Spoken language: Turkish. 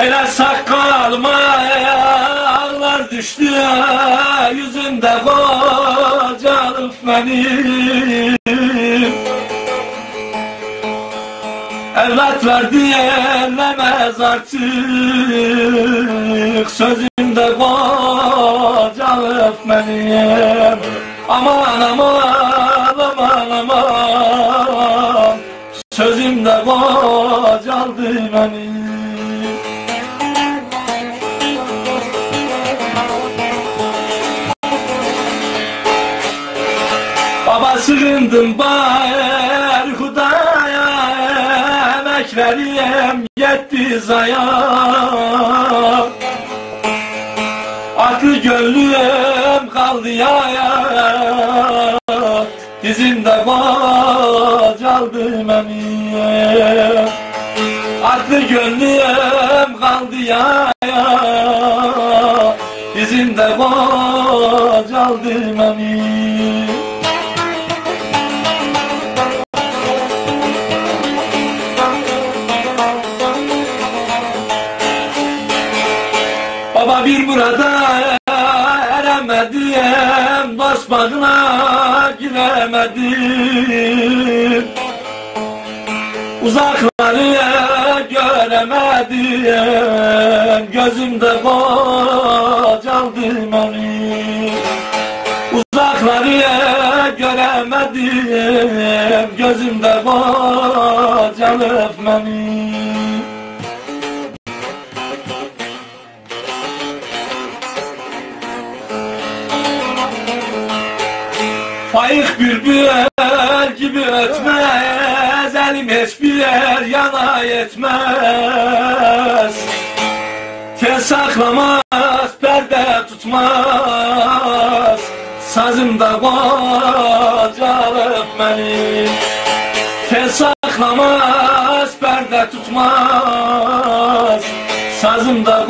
Elə saqqalıma ağlar düşdü Yüzümdə qocalıb mənim Evlat verdi ellemez artık Sözümde kocalıp benim. Aman aman aman aman Sözümde kocaldı benim Baba sığındım bayır hudaya Emek veriyem yetti zaya. Aklı gönlüm kaldı yaya Dizimde bacaldı beni Aklı gönlüm kaldı yaya Dizimde bacaldı beni Baba bir burada eremedim Dost bağına giremedim. Uzakları göremedim Gözümde kocaldı beni. Uzakları göremedim Gözümde kocalıp beni Fayık bülbül gibi ötmez Elim hiçbir yana yetmez. Tel saklamaz, perde tutmaz Sazımda kocalıp beni Tel saklamaz, perde tutmaz Sazımda